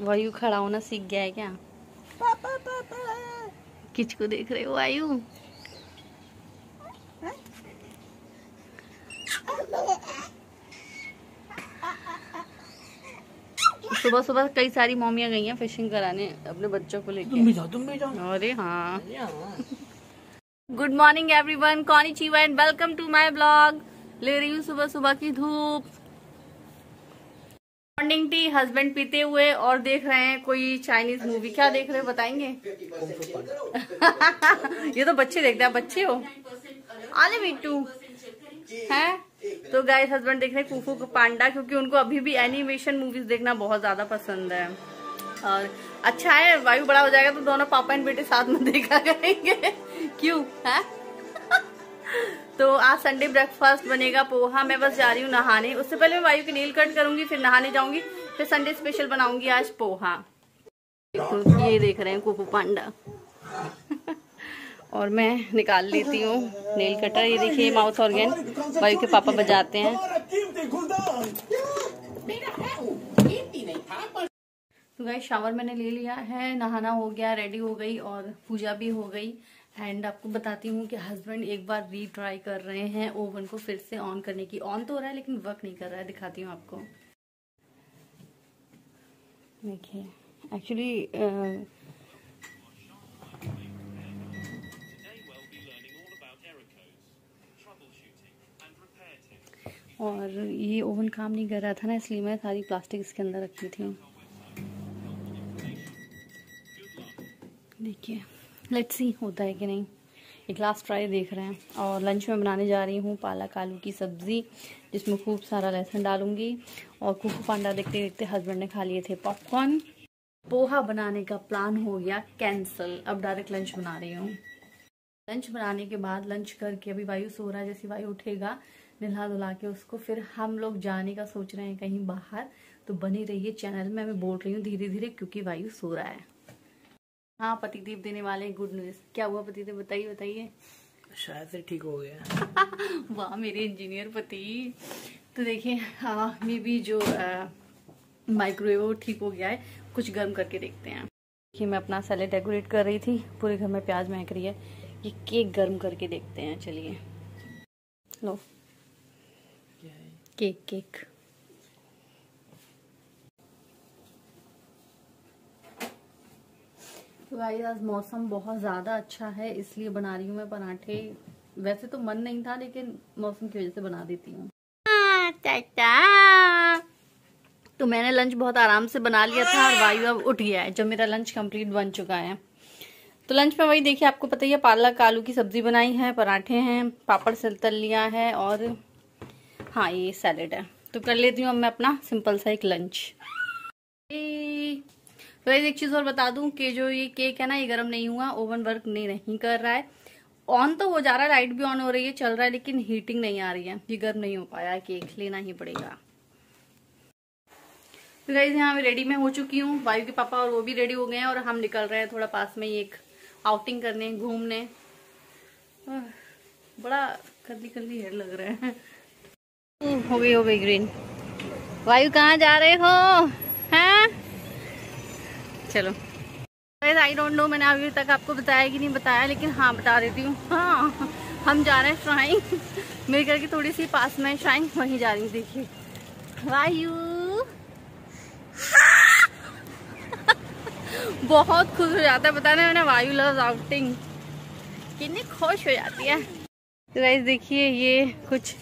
वायु खड़ा होना सीख गया है क्या? पापा पापा। किच को देख रहे हो वायु? सुबह सुबह कई सारी मम्मियाँ गई हैं फिशिंग कराने अपने बच्चों को लेके। तुम भी जाओ तुम भी जाओ। अरे हाँ। हाँ। गुड मॉर्निंग एवरीवन कौनी चीवा and welcome to my blog ले रही हूँ सुबह सुबह की धूप। मॉर्निंग टी हस्बैंड पीते हुए और देख रहे हैं कोई चाइनीज़ मूवी क्या देख रहे हो? बताएँगे? ये तो बच्चे देखते हैं। बच्चे हो? आले बिट्टू है? तो गाइस हस्बैंड देख रहे हैं कुफू पांडा क्योंकि उनको अभी भी एनिमेशन मूवीज़ देखना बहुत ज़्यादा पसंद है। और अच्छा है, वायु बड़ा हो जाएगा तो दोनों पापा एंड बेटे साथ में देखा करेंगे। क्यों? है? तो आज संडे ब्रेकफास्ट बनेगा पोहा। मैं बस जा रही हूँ नहाने। उससे पहले मैं वायु की नील कट करूँगी, फिर नहाने जाऊँगी, फिर संडे स्पेशल बनाऊँगी आज पोहा। देखो ये देख रहे हैं कुकू पांडा। और मैं निकाल लेती हूँ नेल कटर ये देखिए माउथ ऑर्गेन वायु के पापा बजाते हैं। तो गाइस शावर मैंने ले लिया है, नहाना हो गया रेडी हो गई और पूजा भी हो गई। एंड आपको बताती हूँ कि हस्बैंड एक बार रीट्राई कर रहे हैं ओवन को फिर से ऑन करने की। ऑन तो हो रहा है, लेकिन वर्क नहीं कर रहा है, दिखाती हूँ आपको। देखिए एक्चुअली और ये ओवन काम नहीं कर रहा था ना, इसलिए मैं सारी प्लास्टिक इसके अंदर रखी थी। देखिए लेट्स सी होता है कि नहीं। एक लास्ट ट्राई देख रहे हैं। और लंच में बनाने जा रही हूँ पालक आलू की सब्ज़ी, जिसमें खूब सारा लहसुन डालूँगी। और कुकू पांडा देखते देखते हस्बैंड ने खा लिए थे पॉपकॉर्न पोहा बनाने का प्लान हो गया कैंसिल अब डायरेक्ट लंच बना रही हूँ। लंच बनाने के बाद लंच करके अभी वायु सो रहा है, जैसे वायु उठेगा, नहा धुला के उसको फिर हम लोग जाने का सोच रहे हैं कहीं बाहर। तो बनी रहिए चैनल में, मैं बोल रही हूँ धीरे धीरे क्योंकि वायु सो रहा है। हाँ पतिदेव देने वाले हैं गुड न्यूज़ क्या हुआ पतिदेव? बताइए बताइए। शायद से ठीक हो गया। वाह मेरे इंजीनियर पति। तो देखिए हाँ मे भी जो माइक्रोवेव वो ठीक हो गया है। कुछ गर्म करके देखते हैं। देखिए मैं अपना सैलेड डेकोरेट कर रही थी। पूरे घर में प्याज महक रही है। ये केक गर्म करके देखते हैं चलिए। लो। केक केक तो गाइस आज मौसम बहुत ज़्यादा अच्छा है इसलिए बना रही हूँ मैं पराठे। वैसे तो मन नहीं था लेकिन मौसम की वजह से बना देती हूँ। तो मैंने लंच बहुत आराम से बना लिया था और वायु अब उठ गया है जब मेरा लंच कंप्लीट बन चुका है। तो लंच में वही देखिए आपको पता ही है पालक आलू की सब्ज़ी बनाई है पराठे हैं पापड़ से तल लिया है और हाँ ये सैलेड है। तो कर लेती हूँ अब मैं अपना सिंपल सा एक लंच तो एक चीज़ और बता दूँ कि जो ये केक है ना, ये गर्म नहीं हुआ ओवन वर्क नहीं नहीं कर रहा है। ऑन तो हो जा रहा है लाइट भी ऑन हो रही है, चल रहा है, लेकिन हीटिंग नहीं आ रही है। ये गर्म नहीं हो पाया है केक लेना ही पड़ेगा। तो गाइज़ यहाँ मैं रेडी में हो चुकी हूँ। वायु के पापा और वो भी रेडी हो गए हैं और हम निकल रहे हैं थोड़ा पास में एक आउटिंग करने, घूमने। बड़ा कर्ली कर्ली हेयर लग रहा है। हो गई हो गई ग्रीन वायु कहाँ जा रहे हैं? चलो। आई डोंट नो मैंने अभी तक आपको बताया कि नहीं बताया लेकिन हाँ बता देती हूँ। हाँ हम जा रहे हैं श्राइन मेरे घर की थोड़ी सी पास में श्राइन वहीं जा रही हूँ देखिए। वायु बहुत खुश हो जाता है पता नहीं मैंने वायु लव आउटिंग कितनी खुश हो जाती है। तो गाइस देखिए ये कुछ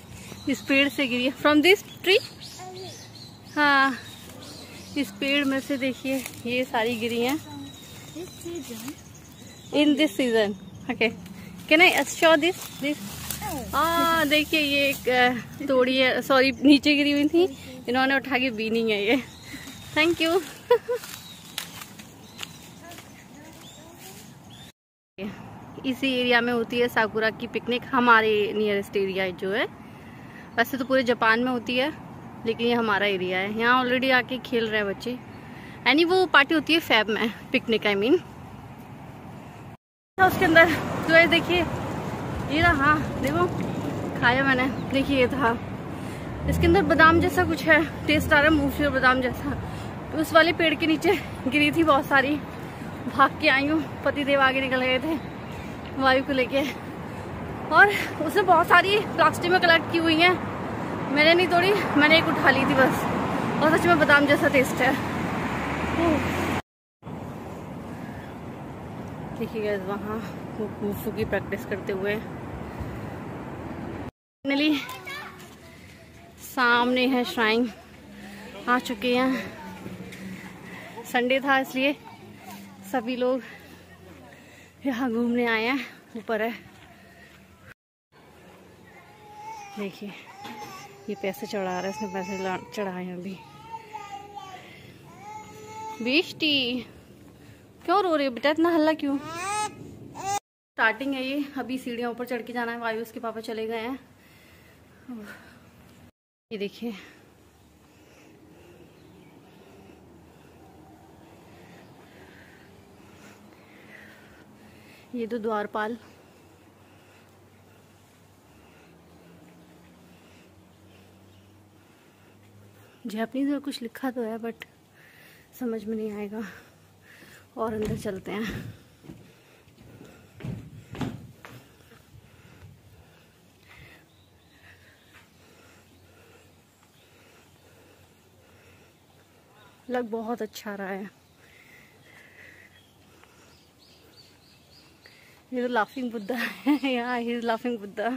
इस पेड़ से गिरी फ्रॉम दिस ट्री हाँ। इस पेड़ में से देखिए ये सारी गिरी हैं। In this season okay can I show this this हाँ देखिए ये एक तोड़ी है सॉरी नीचे गिरी हुई थी। इन्होंने उठा के बीनी है ये। थैंक यू इसी एरिया में होती है साकुरा की पिकनिक हमारे नियरेस्ट एरिया जो है। वैसे तो पूरे जापान में होती है। लेकिन ये हमारा एरिया है। यहाँ ऑलरेडी आके खेल रहे हैं बच्चे। यानी वो पार्टी होती है फैब में पिकनिक आई मीन उसके अंदर, जो है देखिए, ये रहा हाँ देखो, खाया मैंने, देखिए ये था। इसके अंदर बादाम जैसा कुछ है टेस्ट आ रहा है, मूंगफली और बादाम जैसा। तो उस वाले पेड़ के नीचे गिरी थी बहुत सारी। भाग के आई हूँ पति देव आगे निकल गए थे, वायु को लेके। और उसमें बहुत सारी प्लास्टिक में कलेक्ट की हुई हैं। मैंने नहीं तोड़ी, मैंने एक उठा ली थी बस। और सच में बादाम जैसा टेस्ट है। देखिए वहाँ वो की प्रैक्टिस करते हुए। फाइनली सामने है श्राइन आ चुके हैं। संडे था इसलिए सभी लोग यहाँ घूमने आए हैं। ऊपर है। देखिए। ये पैसे चढ़ा रहा है, इसने पैसे चढ़ाए अभी। बेस्टी, क्यों रो रही हो बेटा? इतना हल्ला क्यों? स्टार्टिंग है ये। अभी सीढ़ियाँ ऊपर चढ़ के जाना है, वायु उसके पापा चले गए हैं। ये देखिए। ये तो द्वारपाल। जापनीज में कुछ लिखा तो है बट समझ में नहीं आएगा। और अंदर चलते हैं। लग बहुत अच्छा रहा है। ये तो लाफिंग बुद्धा है यहाँ ही लाफिंग बुद्धा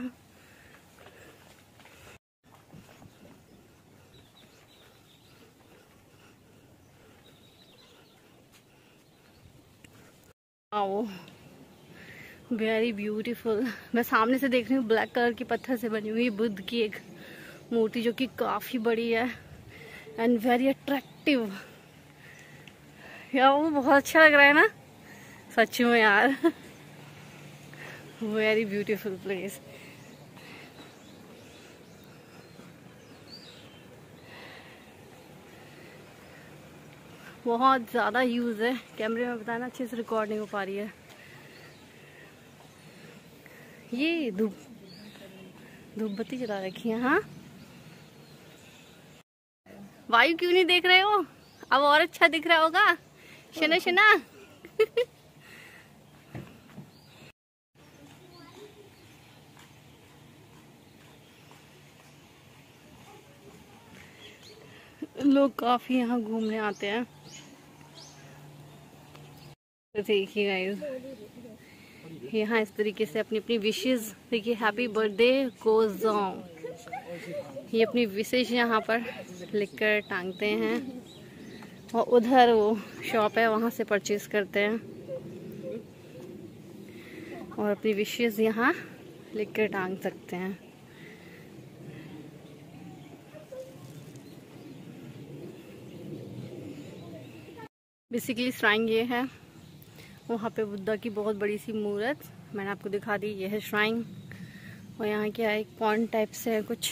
आओ वेरी ब्यूटीफुल मैं सामने से देख रही हूँ ब्लैक कलर की पत्थर से बनी हुई बुद्ध की एक मूर्ति जो कि काफ़ी बड़ी है एंड वेरी अट्रैक्टिव यार, वो बहुत अच्छा लग रहा है ना? सच में यार. वेरी ब्यूटीफुल प्लेस बहुत ज़्यादा यूज़ है। कैमरे में बताना अच्छे से रिकॉर्ड नहीं हो पा रही है। ये धूप धूप बत्ती जला रखी है हाँ। वायु क्यों नहीं देख रहे हो? अब और अच्छा दिख रहा होगा। शना शना। लोग काफ़ी यहाँ घूमने आते हैं। तो देखिए गाइस यहाँ इस तरीके से अपनी अपनी विशेष देखिए हैप्पी बर्थडे गोज ये अपनी विशेष यहाँ पर लिखकर टांगते हैं और उधर वो शॉप है, वहाँ से परचेज करते हैं। और अपनी विशेष यहाँ लिख कर टांग सकते हैं। बेसिकली श्राइन ये है। वहाँ पे बुद्धा की बहुत बड़ी सी मूर्त। मैंने आपको दिखा दी, यह है श्राइन और यहाँ क्या है, एक पॉइंट टाइप से है कुछ।